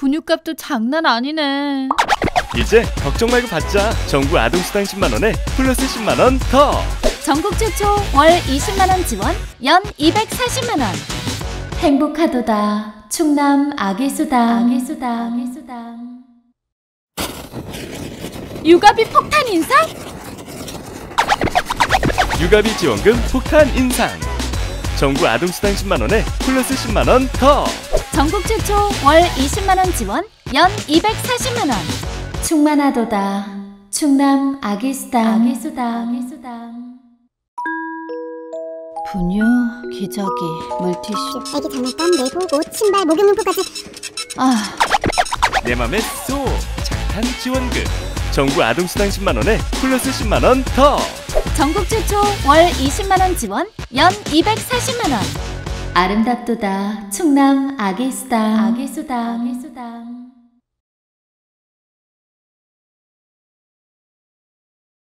분유값도 장난 아니네. 이제 걱정 말고 받자. 정부 아동수당 10만 원에 플러스 10만 원 더. 전국 최초 월 20만 원 지원, 연 240만 원. 행복하도다. 충남 아기수당. 아기수당. 아기수당. 육아비 폭탄 인상? 육아비 지원금 폭탄 인상. 정부 아동수당 10만 원에 플러스 10만 원 더. 전국 최초 월 20만 원 지원, 연 240만 원. 충만하도다. 충남 아기수당. 아기수당. 아기수당. 분유, 기저귀, 물티슈. 애기 장난감, 내복, 옷, 신발, 목욕용품까지 아, 내 맘에 쏙 착한 지원금. 정부 아동수당 10만 원에 플러스 10만 원 더. 전국 최초 월 20만 원 지원, 연 240만 원. 아름답도다. 충남 아기수당. 아기수당. 아기수당.